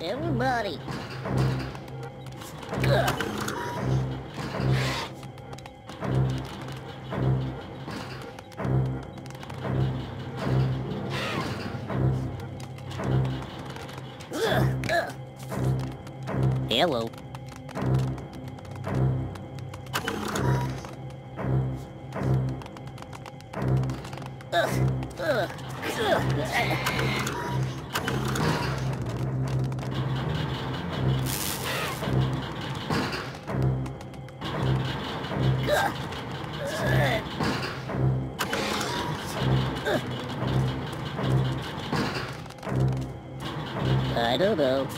Everybody. Hello. Ugh, ugh, ugh. I don't know.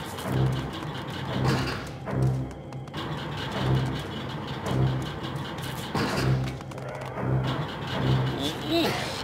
Ugh,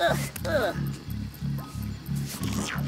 ugh, ugh.